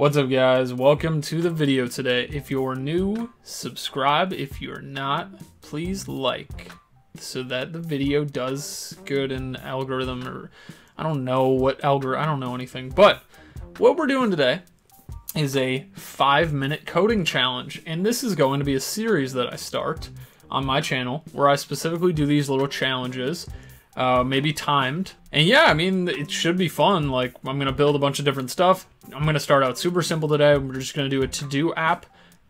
What's up guys? Welcome to the video today. If you're new, subscribe. If you're not, please like so that the video does good in algorithm or I don't know what algorithm, I don't know anything. But what we're doing today is a five minute coding challenge. And this is going to be a series that I start on my channel where I specifically do these little challenges uh, maybe timed. And yeah, I mean, it should be fun. Like, I'm going to build a bunch of different stuff. I'm going to start out super simple today. We're just going to do a to-do app.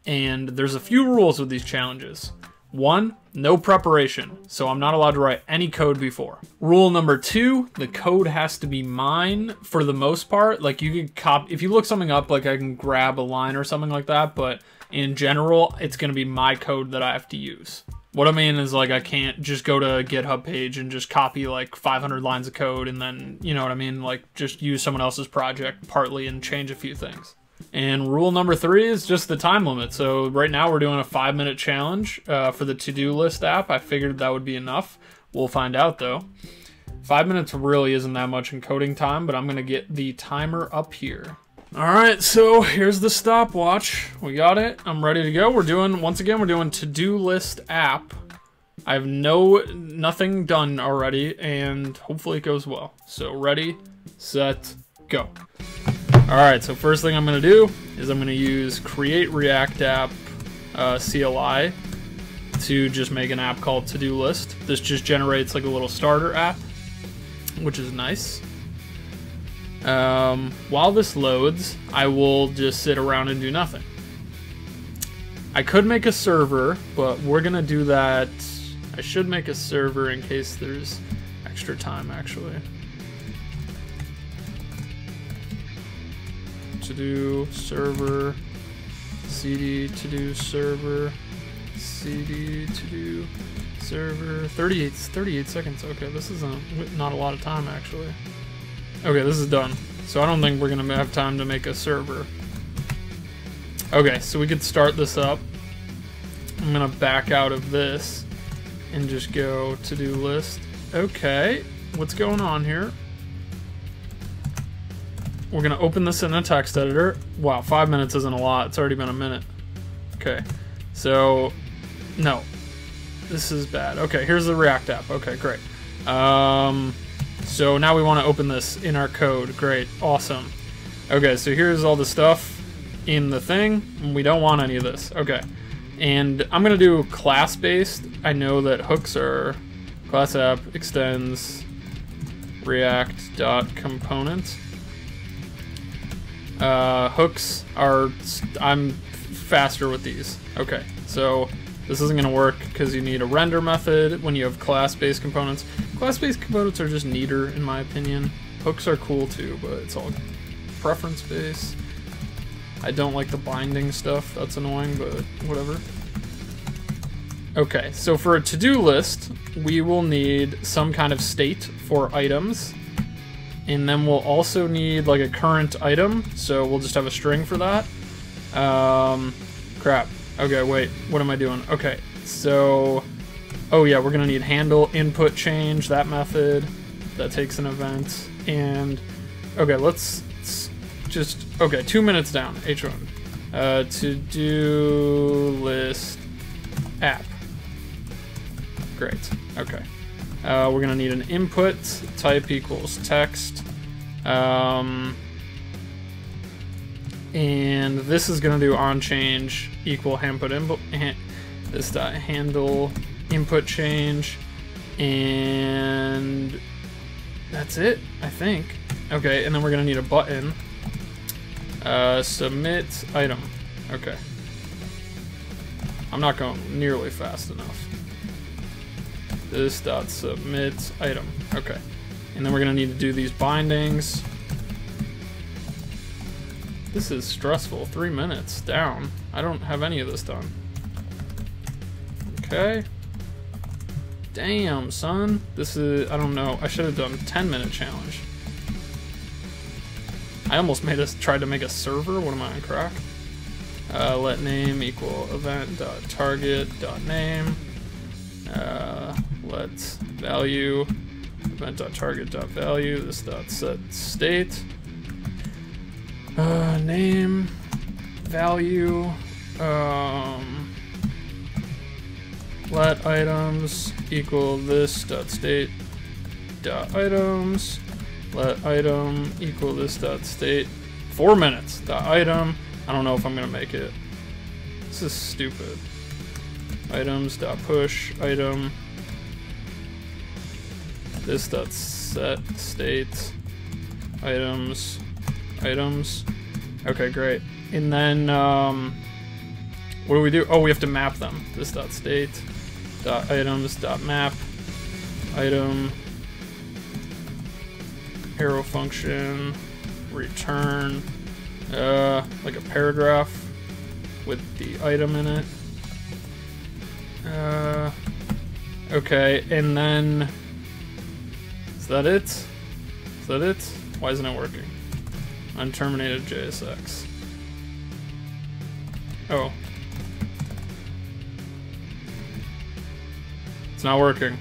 And there's a few rules with these challenges. One, no preparation, so I'm not allowed to write any code before. Rule number two, the code has to be mine for the most part. Like you can copy, if you look something up, like I can grab a line or something like that, but in general, it's gonna be my code that I have to use. What I mean is like I can't just go to a GitHub page and just copy like 500 lines of code and then, you know what I mean, like just use someone else's project partly and change a few things. And rule number three is just the time limit. So right now we're doing a five minute challenge uh, for the to-do list app. I figured that would be enough. We'll find out though. Five minutes really isn't that much encoding time, but I'm gonna get the timer up here. All right, so here's the stopwatch. We got it. I'm ready to go. We're doing, once again, we're doing to-do list app. I have no, nothing done already, and hopefully it goes well. So ready, set, go. All right, so first thing I'm gonna do is I'm gonna use create react app uh, CLI to just make an app called to-do list. This just generates like a little starter app, which is nice. Um, while this loads, I will just sit around and do nothing. I could make a server, but we're gonna do that. I should make a server in case there's extra time, actually. To do server, cd to do server, cd to do server. 38, 38 seconds. Okay, this is not a lot of time, actually. Okay, this is done. So I don't think we're gonna have time to make a server. Okay, so we could start this up. I'm gonna back out of this and just go to-do list. Okay, what's going on here? We're gonna open this in a text editor. Wow, five minutes isn't a lot. It's already been a minute. Okay, so, no. This is bad. Okay, here's the React app. Okay, great. Um, so now we want to open this in our code. Great, awesome. Okay, so here's all the stuff in the thing. We don't want any of this. Okay, and I'm gonna do class-based. I know that hooks are class app extends react dot component. Uh, hooks are I'm faster with these. Okay, so this isn't going to work because you need a render method when you have class-based components. Class-based components are just neater, in my opinion. Hooks are cool too, but it's all preference-based. I don't like the binding stuff. That's annoying, but whatever. Okay, so for a to-do list, we will need some kind of state for items. And then we'll also need like a current item, so we'll just have a string for that. Um, crap. Okay, wait, what am I doing? Okay, so, oh yeah, we're gonna need handle input change, that method, that takes an event, and, okay, let's, let's just, okay, two minutes down, H1. Uh, to do list app. Great, okay. Uh, we're gonna need an input, type equals text. Um, and this is going to do on change equal input input this dot handle input change and that's it I think. Okay and then we're gonna need a button. Uh, submit item. Okay. I'm not going nearly fast enough. This dot submit item. Okay. And then we're gonna need to do these bindings this is stressful. Three minutes down. I don't have any of this done. Okay. Damn, son. This is, I don't know. I should have done 10 minute challenge. I almost made us tried to make a server. What am I on crack? Uh, let name equal event dot target dot name. Uh, let value event dot target dot value. This dot set state. Uh, name, value, um, let items equal this dot state dot items, let item equal this dot state, four minutes, dot item, I don't know if I'm gonna make it. This is stupid. Items dot push item, this dot set state, items, items. Okay, great. And then, um, what do we do? Oh, we have to map them. This dot state, dot items, dot map, item, arrow function, return, uh, like a paragraph with the item in it. Uh, okay, and then, is that it? Is that it? Why isn't it working? Unterminated JSX. Oh. It's not working.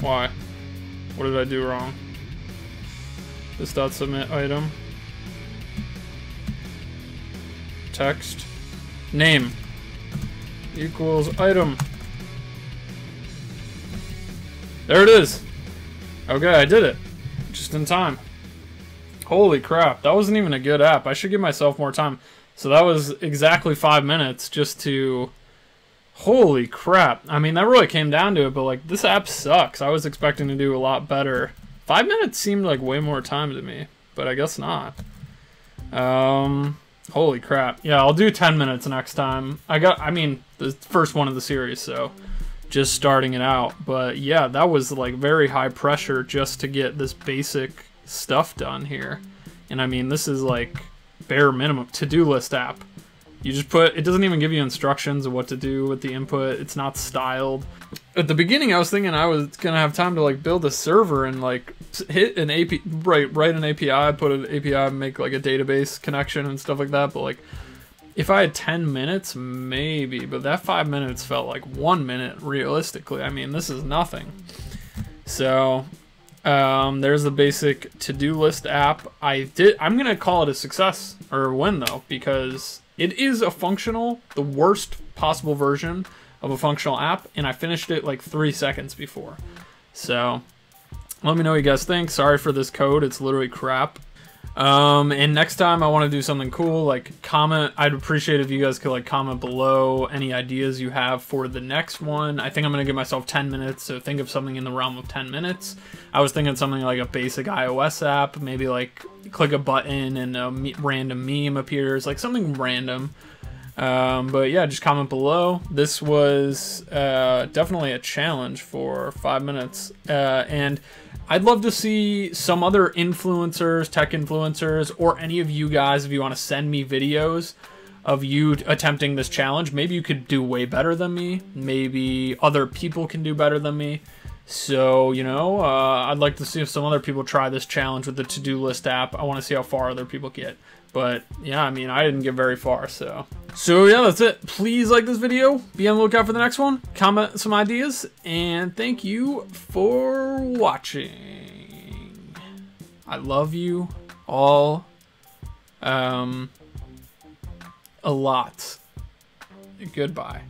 Why? What did I do wrong? This dot submit item. Text. Name. Equals item. There it is. Okay, I did it. Just in time. Holy crap, that wasn't even a good app. I should give myself more time. So that was exactly five minutes just to... Holy crap. I mean, that really came down to it, but like, this app sucks. I was expecting to do a lot better. Five minutes seemed like way more time to me, but I guess not. Um, holy crap. Yeah, I'll do 10 minutes next time. I got, I mean, the first one of the series, so just starting it out. But yeah, that was like very high pressure just to get this basic stuff done here. And I mean, this is like bare minimum to-do list app. You just put, it doesn't even give you instructions of what to do with the input. It's not styled. At the beginning, I was thinking I was gonna have time to like build a server and like hit an AP, right, write an API, put an API, make like a database connection and stuff like that. But like, if I had 10 minutes, maybe, but that five minutes felt like one minute realistically. I mean, this is nothing. So um, there's the basic to-do list app. I did. I'm gonna call it a success or a win though, because it is a functional, the worst possible version of a functional app, and I finished it like three seconds before. So let me know what you guys think. Sorry for this code; it's literally crap. Um, and next time I want to do something cool, like comment. I'd appreciate if you guys could like comment below any ideas you have for the next one. I think I'm gonna give myself 10 minutes, so think of something in the realm of 10 minutes. I was thinking something like a basic iOS app, maybe like click a button and a me random meme appears, like something random. Um, but yeah, just comment below. This was uh, definitely a challenge for five minutes, uh, and I'd love to see some other influencers, tech influencers, or any of you guys if you want to send me videos of you attempting this challenge. Maybe you could do way better than me. Maybe other people can do better than me. So, you know, uh, I'd like to see if some other people try this challenge with the to-do list app. I want to see how far other people get. But yeah, I mean, I didn't get very far, so. So yeah, that's it. Please like this video. Be on the lookout for the next one. Comment some ideas. And thank you for watching. I love you all um, a lot. Goodbye.